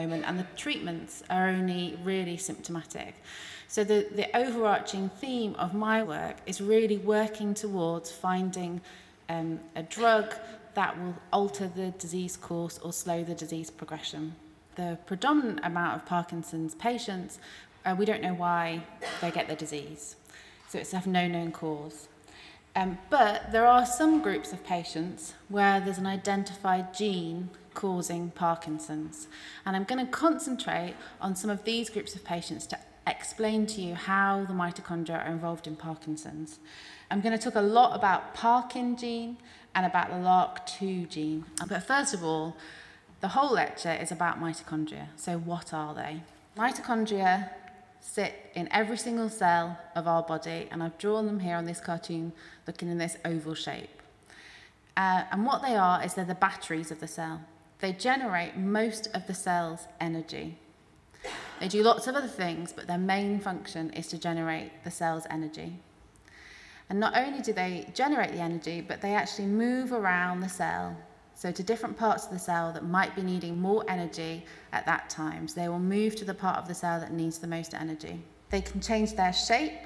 moment, and the treatments are only really symptomatic. So the, the overarching theme of my work is really working towards finding um, a drug that will alter the disease course or slow the disease progression. The predominant amount of Parkinson's patients, uh, we don't know why they get the disease. So it's have no known cause. Um, but there are some groups of patients where there's an identified gene causing Parkinson's. And I'm going to concentrate on some of these groups of patients to explain to you how the mitochondria are involved in Parkinson's. I'm going to talk a lot about Parkin gene and about the LRRK2 gene. But first of all, the whole lecture is about mitochondria. So what are they? Mitochondria sit in every single cell of our body, and I've drawn them here on this cartoon looking in this oval shape. Uh, and what they are is they're the batteries of the cell. They generate most of the cell's energy. They do lots of other things, but their main function is to generate the cell's energy. And not only do they generate the energy, but they actually move around the cell. So to different parts of the cell that might be needing more energy at that time. So they will move to the part of the cell that needs the most energy. They can change their shape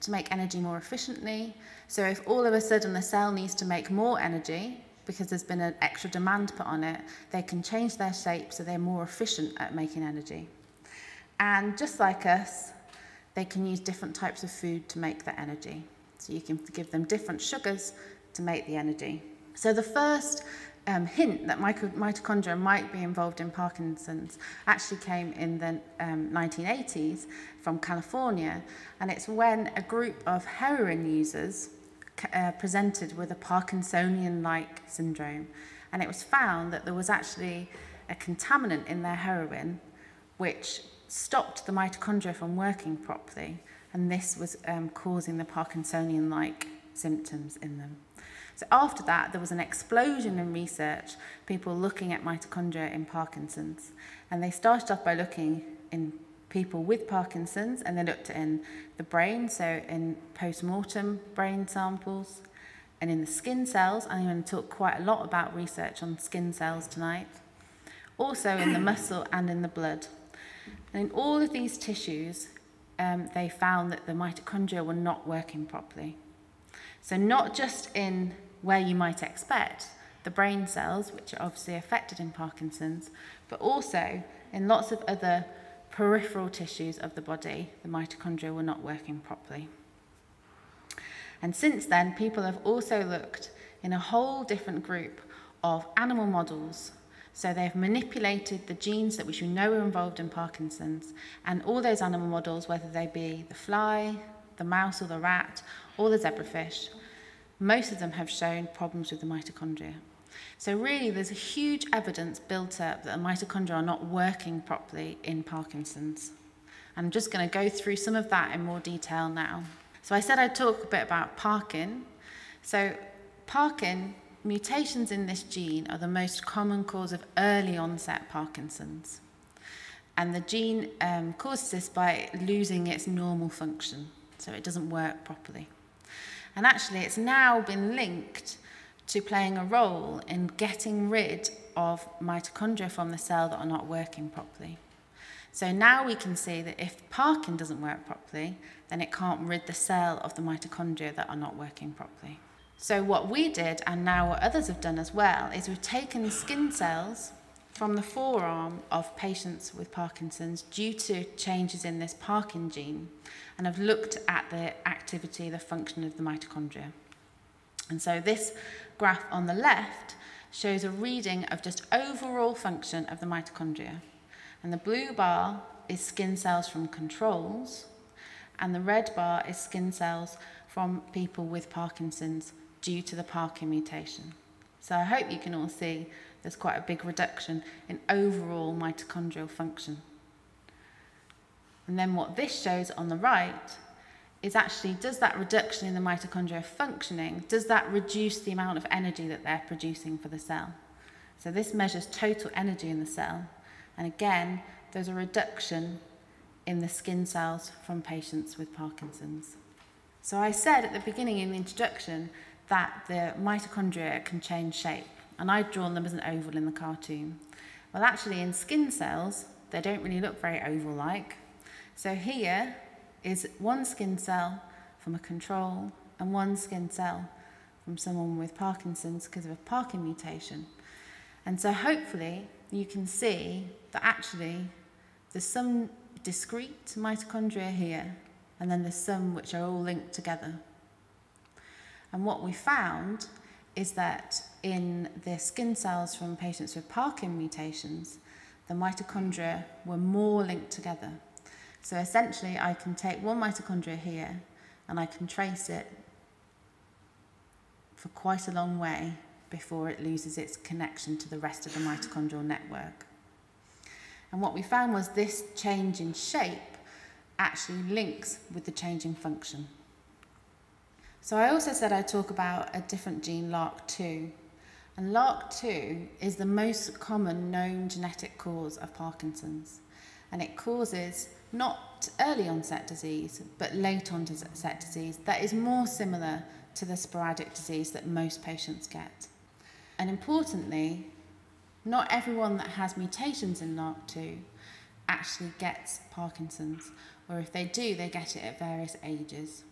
to make energy more efficiently. So if all of a sudden the cell needs to make more energy, because there's been an extra demand put on it, they can change their shape so they're more efficient at making energy. And just like us, they can use different types of food to make the energy. So you can give them different sugars to make the energy. So the first um, hint that mitochondria might be involved in Parkinson's actually came in the um, 1980s from California. And it's when a group of heroin users uh, presented with a Parkinsonian-like syndrome. And it was found that there was actually a contaminant in their heroin which stopped the mitochondria from working properly. And this was um, causing the Parkinsonian-like symptoms in them. So after that, there was an explosion in research, people looking at mitochondria in Parkinson's. And they started off by looking in people with Parkinson's, and they looked in the brain, so in post-mortem brain samples, and in the skin cells. I'm going to talk quite a lot about research on skin cells tonight. Also in the muscle and in the blood. And in all of these tissues, um, they found that the mitochondria were not working properly. So not just in where you might expect, the brain cells, which are obviously affected in Parkinson's, but also in lots of other peripheral tissues of the body, the mitochondria were not working properly. And since then, people have also looked in a whole different group of animal models so they've manipulated the genes that we know are involved in Parkinson's and all those animal models, whether they be the fly, the mouse or the rat, or the zebrafish, most of them have shown problems with the mitochondria. So really there's a huge evidence built up that the mitochondria are not working properly in Parkinson's. And I'm just going to go through some of that in more detail now. So I said I'd talk a bit about Parkin. So Parkin mutations in this gene are the most common cause of early onset Parkinson's. And the gene um, causes this by losing its normal function, so it doesn't work properly. And actually, it's now been linked to playing a role in getting rid of mitochondria from the cell that are not working properly. So now we can see that if Parkin doesn't work properly, then it can't rid the cell of the mitochondria that are not working properly. So what we did, and now what others have done as well, is we've taken skin cells from the forearm of patients with Parkinson's due to changes in this Parkin gene and have looked at the activity, the function of the mitochondria. And so this graph on the left shows a reading of just overall function of the mitochondria. And the blue bar is skin cells from controls, and the red bar is skin cells from people with Parkinson's due to the Parkin mutation. So I hope you can all see there's quite a big reduction in overall mitochondrial function. And then what this shows on the right is actually does that reduction in the mitochondria functioning, does that reduce the amount of energy that they're producing for the cell? So this measures total energy in the cell. And again, there's a reduction in the skin cells from patients with Parkinson's. So I said at the beginning in the introduction that the mitochondria can change shape. And I've drawn them as an oval in the cartoon. Well, actually, in skin cells, they don't really look very oval-like. So here is one skin cell from a control and one skin cell from someone with Parkinson's because of a Parkin mutation. And so hopefully you can see that actually there's some discrete mitochondria here and then there's some which are all linked together. And what we found is that in the skin cells from patients with Parkin mutations, the mitochondria were more linked together. So essentially, I can take one mitochondria here and I can trace it for quite a long way before it loses its connection to the rest of the mitochondrial network. And what we found was this change in shape actually links with the change in function. So I also said I'd talk about a different gene, LRRK2. And LRRK2 is the most common known genetic cause of Parkinson's. And it causes not early onset disease, but late onset disease that is more similar to the sporadic disease that most patients get. And importantly, not everyone that has mutations in LRRK2 actually gets Parkinson's, or if they do, they get it at various ages.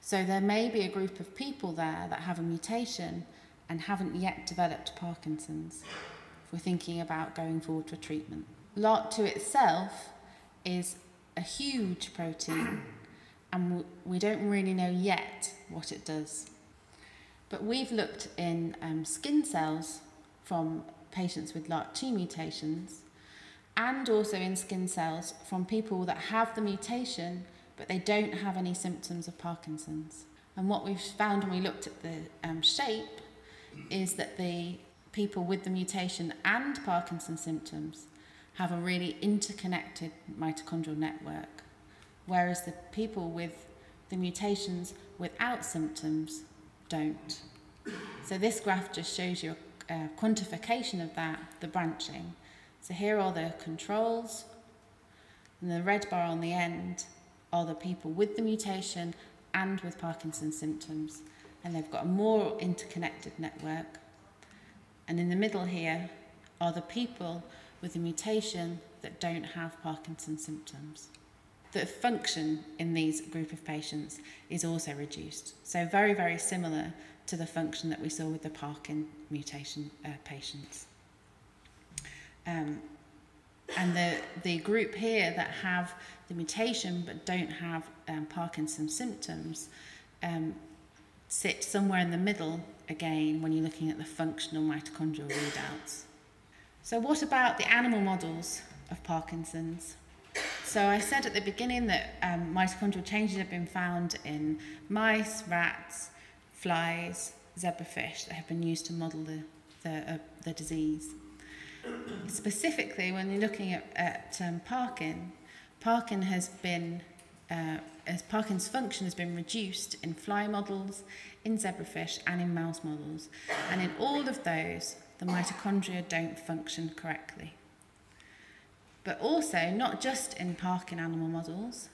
So there may be a group of people there that have a mutation and haven't yet developed Parkinson's if we're thinking about going forward for treatment. LRRK2 itself is a huge protein and we don't really know yet what it does. But we've looked in um, skin cells from patients with LRRK2 mutations and also in skin cells from people that have the mutation but they don't have any symptoms of Parkinson's. And what we've found when we looked at the um, shape is that the people with the mutation and Parkinson's symptoms have a really interconnected mitochondrial network, whereas the people with the mutations without symptoms don't. So this graph just shows you a, quantification of that, the branching. So here are the controls, and the red bar on the end are the people with the mutation and with Parkinson's symptoms. And they've got a more interconnected network. And in the middle here are the people with a mutation that don't have Parkinson's symptoms. The function in these group of patients is also reduced. So very, very similar to the function that we saw with the Parkin mutation uh, patients. Um, and the, the group here that have the mutation but don't have um, Parkinson's symptoms um, sit somewhere in the middle again when you're looking at the functional mitochondrial readouts. So what about the animal models of Parkinson's? So I said at the beginning that um, mitochondrial changes have been found in mice, rats, flies, zebrafish that have been used to model the, the, uh, the disease. Specifically, when you're looking at, at um, Parkin, Parkin has been, uh, as Parkin's function has been reduced in fly models, in zebrafish, and in mouse models. And in all of those, the mitochondria don't function correctly. But also, not just in parkin animal models,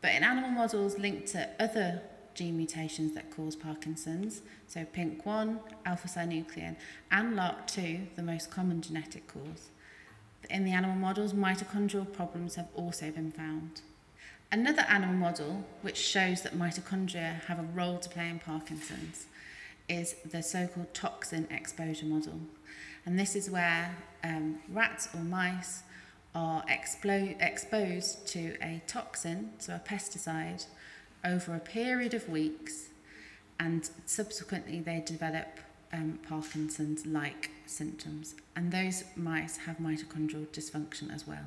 but in animal models linked to other gene mutations that cause Parkinson's, so PINK1, alpha-synuclein, and LARC2, the most common genetic cause. In the animal models, mitochondrial problems have also been found. Another animal model which shows that mitochondria have a role to play in Parkinson's is the so-called toxin exposure model. And this is where um, rats or mice are exposed to a toxin, so a pesticide, over a period of weeks and subsequently they develop um, Parkinson's-like symptoms. And those mice have mitochondrial dysfunction as well.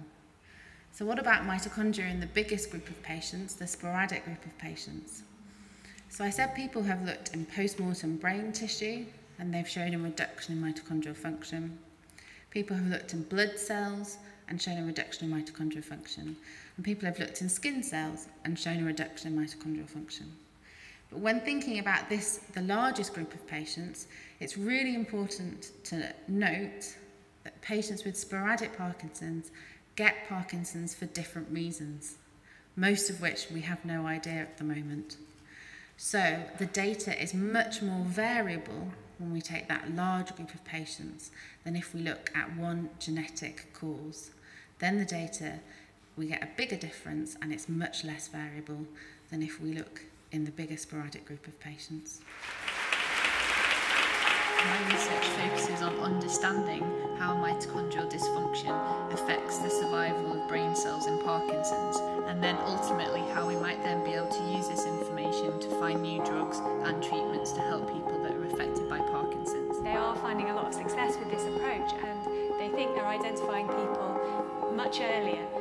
So what about mitochondria in the biggest group of patients, the sporadic group of patients? So, I said people have looked in post mortem brain tissue and they've shown a reduction in mitochondrial function. People have looked in blood cells and shown a reduction in mitochondrial function. And people have looked in skin cells and shown a reduction in mitochondrial function. But when thinking about this, the largest group of patients, it's really important to note that patients with sporadic Parkinson's get Parkinson's for different reasons, most of which we have no idea at the moment. So the data is much more variable when we take that large group of patients than if we look at one genetic cause. then the data, we get a bigger difference and it's much less variable than if we look in the bigger sporadic group of patients. My research focuses on understanding how mitochondrial dysfunction affects the survival of brain cells in Parkinson's, and then ultimately how we might then be able to use this information identifying people much earlier